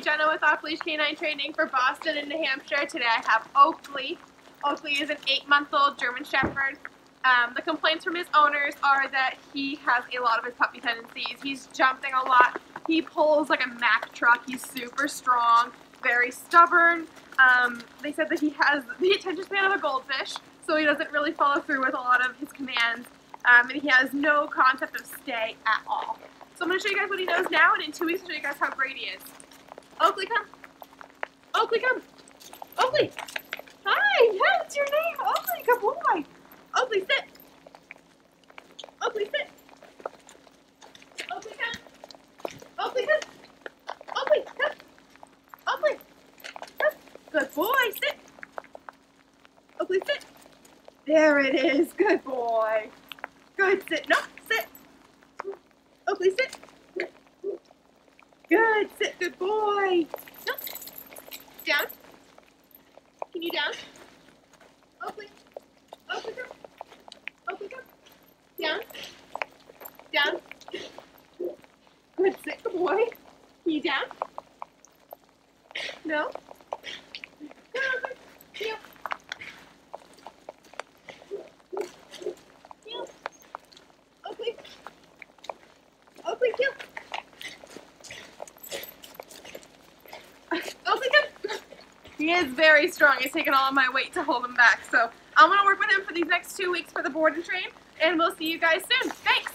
Jenna with Off Leash Canine Training for Boston and New Hampshire. Today I have Oakley. Oakley is an eight month old German Shepherd. Um, the complaints from his owners are that he has a lot of his puppy tendencies. He's jumping a lot. He pulls like a Mack truck. He's super strong, very stubborn. Um, they said that he has the attention span of a goldfish, so he doesn't really follow through with a lot of his commands. Um, and he has no concept of stay at all. So I'm going to show you guys what he knows now, and in two weeks I'll show you guys how great he is. Oakley, come. Oakley, come. Oakley. Hi, yeah, what's your name? Oakley, good boy. Oakley, sit. Oakley, sit. Oakley, come. Oakley, come. Oakley, come. Oakley, come. Good boy, sit. Oakley, sit. There it is. Good boy. Good, sit. No, sit. Oakley, sit. Good, boy. No. Down. Can you down? Oakley. Oakley, come. Oakley, come. Down. Down. Good, sit, good boy. Can you down? No? Good, Oakley. Heel. Heel. Oakley. Oakley, heel. Oakley, come. He is very strong. It's taken all my weight to hold him back. So I'm going to work with him for these next two weeks for the board and train, and we'll see you guys soon. Thanks.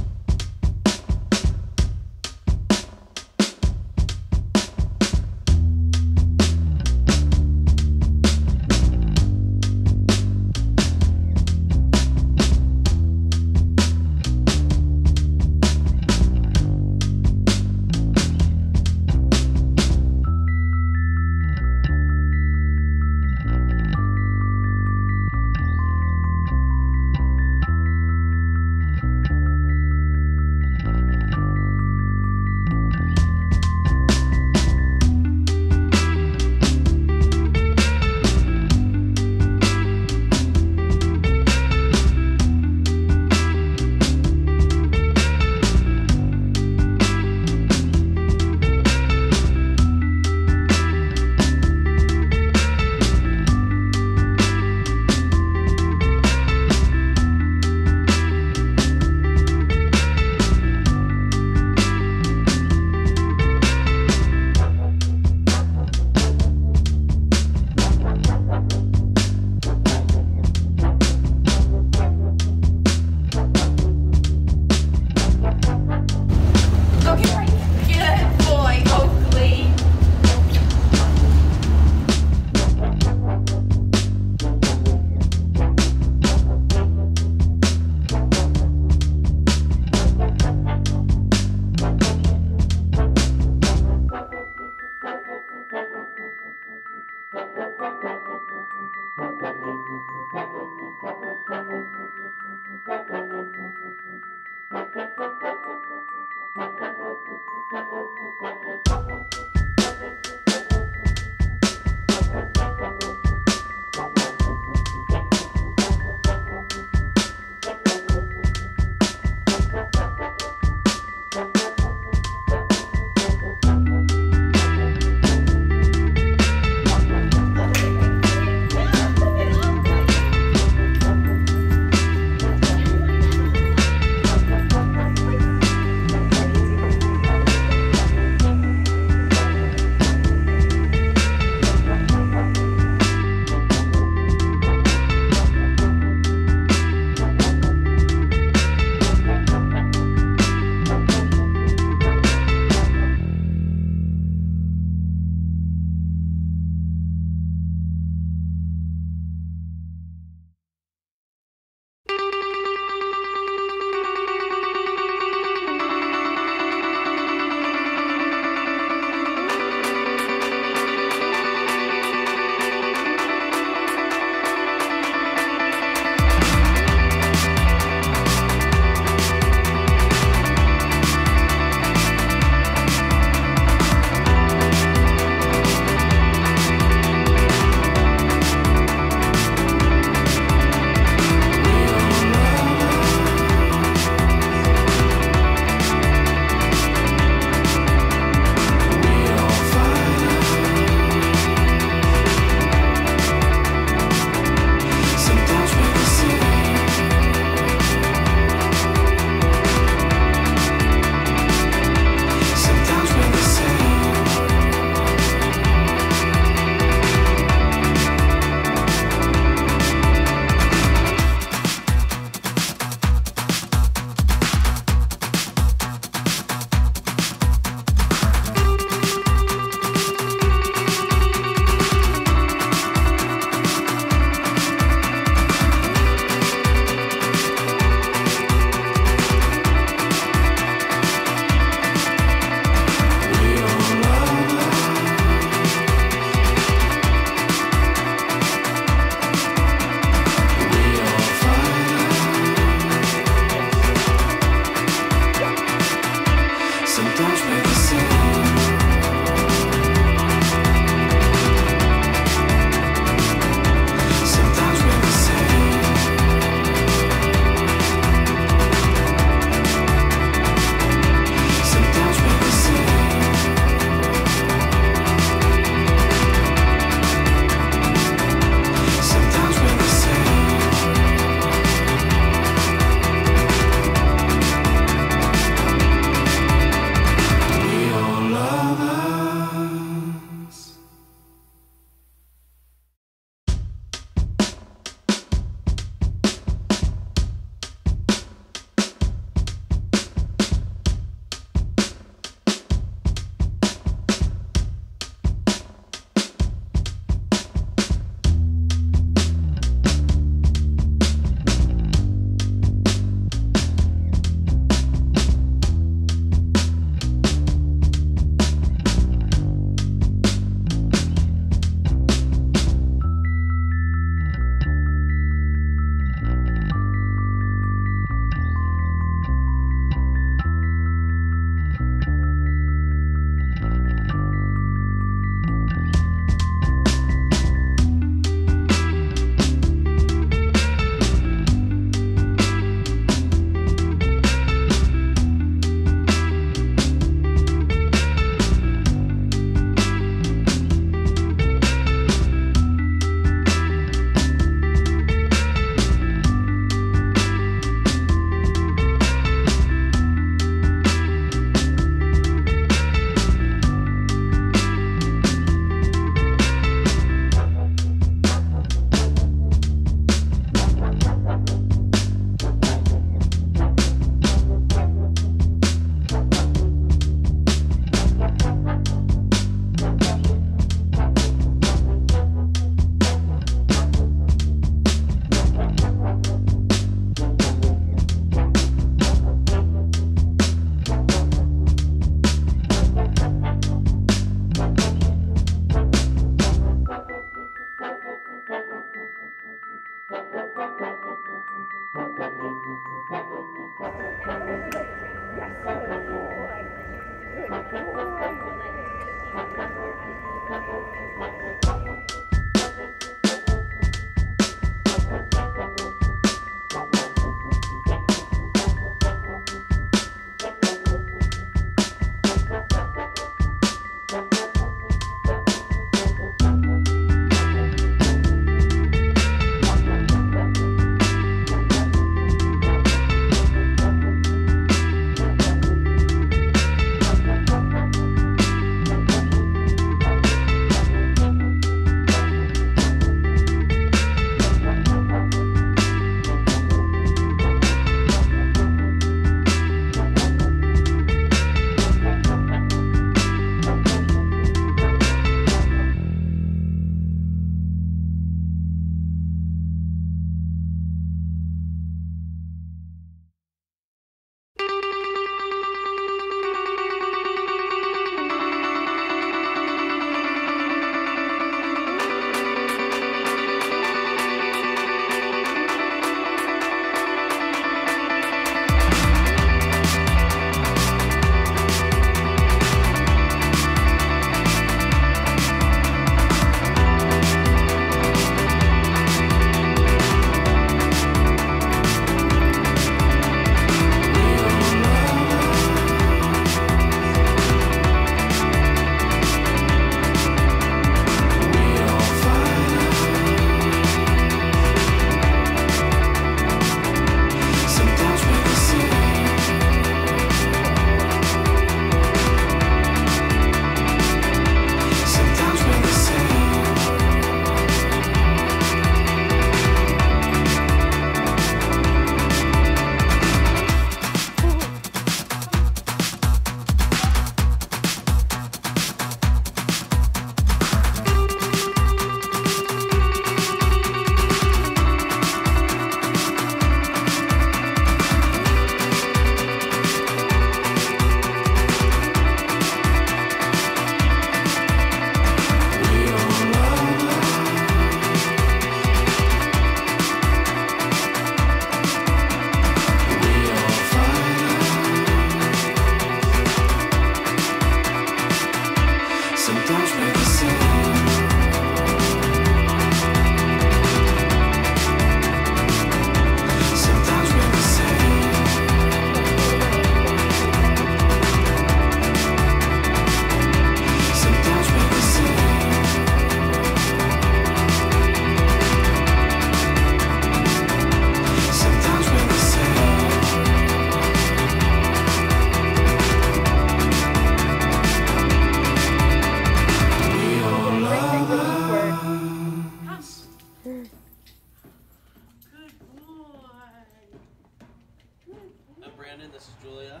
Brandon. This is Julia,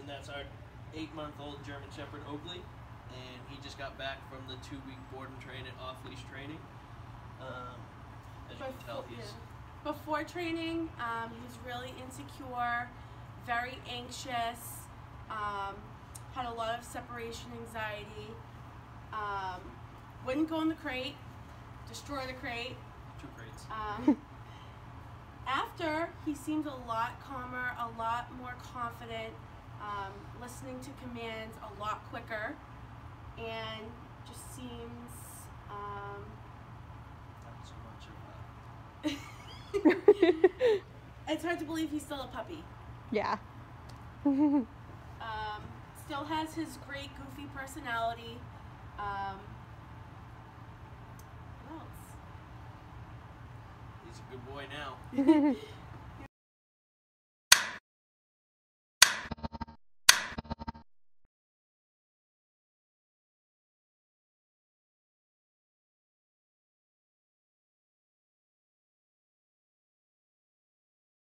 and that's our eight-month-old German Shepherd Oakley, and he just got back from the two-week board and train at off-leash training. Um, as you can tell, Before- he's yeah. Before training, um, he was really insecure, very anxious, um, had a lot of separation anxiety, um, wouldn't go in the crate, destroy the crate. two crates. After, he seemed a lot calmer, a lot more confident, um, listening to commands a lot quicker, and just seems. Um, Not so much of it's hard to believe he's still a puppy. Yeah. Um, still has his great goofy personality. Um, what else? a. He's a good boy now.